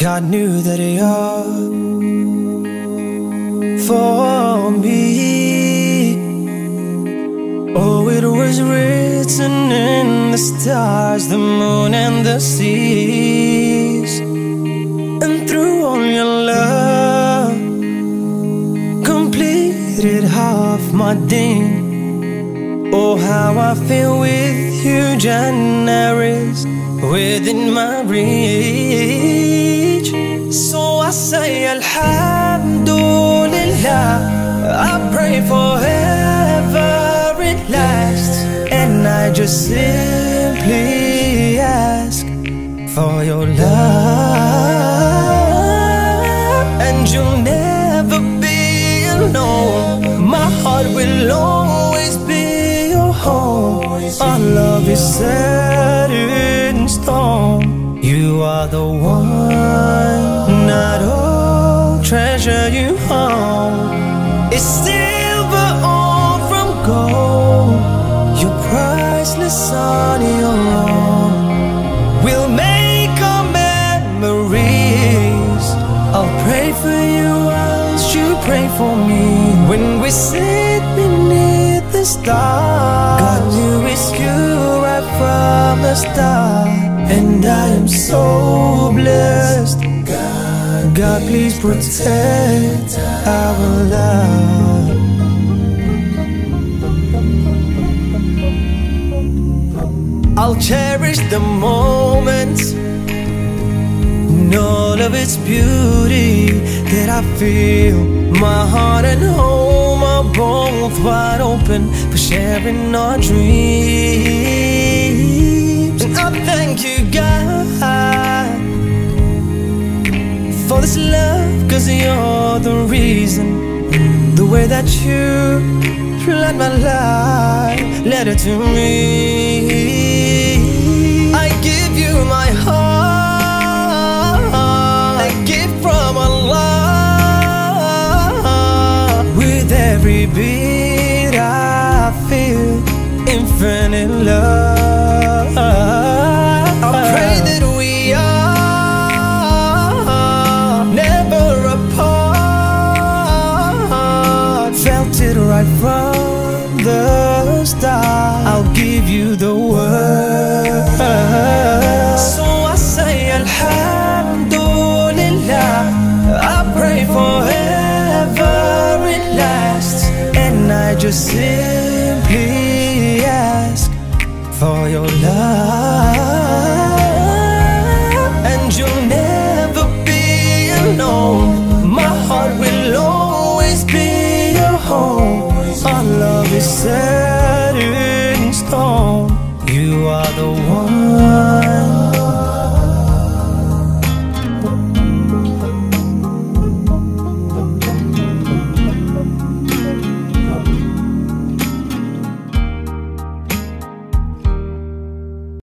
God knew that you're for me. Oh, it was written in the stars, the moon, and the seas. And through all your love, completed half my deen. Oh, how I feel with you, Jannah's within my reach. Say, Alhamdulillah. I pray forever it lasts, and I just simply ask for your love, and you'll never be alone. My heart will always be your home. Our love is set in stone. You are the one, treasure you hold. It's silver or from gold. You're priceless on your own. We'll make our memories. I'll pray for you whilst you pray for me. When we sit beneath the stars, God knew it's you right from the start. And I am so blessed. God, please protect our love. I'll cherish the moments and all of its beauty that I feel. My heart and home are both wide open for sharing our dreams. For this love, cause you're the reason. The way that you let my life, let it to me. I give you my heart, a gift from Allah. With every beat, I feel infinite love. Right from the start. I'll give you the word. So I say Alhamdulillah. I pray forever it lasts, and I just simply ask for your love, love is set in stone. You are the one.